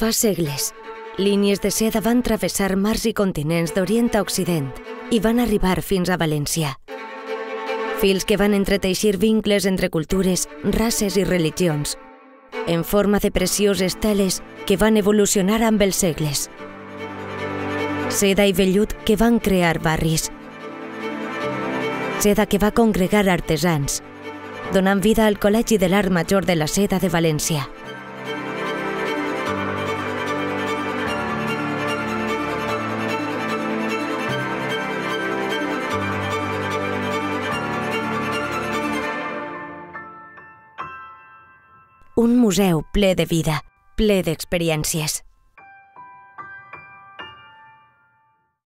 Fa segles, línies de seda van travessar mars i continents d'Orient a Occident i van arribar fins a València. Fils que van entreteixir vincles entre cultures, races i religions, en forma de precioses teles que van evolucionar amb els segles. Seda i vellut que van crear barris. Seda que va congregar artesans, donant vida al Col·legi de l'Art Major de la Seda de València. Un museu ple de vida, ple d'experiències.